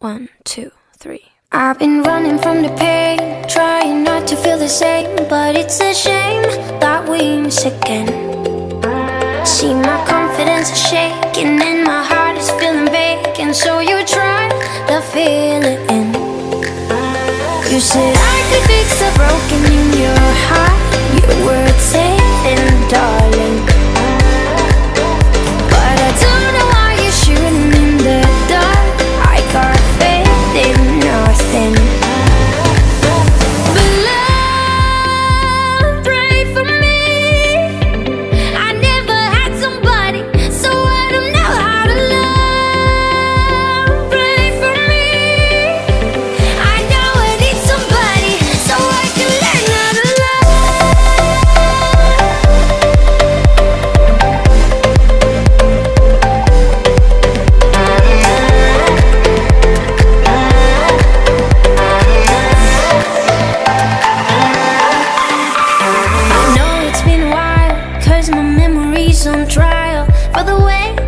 One, two, three. I've been running from the pain, trying not to feel the same, but it's a shame that we miss again. See, my confidence is shaking and my heart is feeling vacant, so you try to fill it in. You said I could fix the broken in your heart. on trial for the way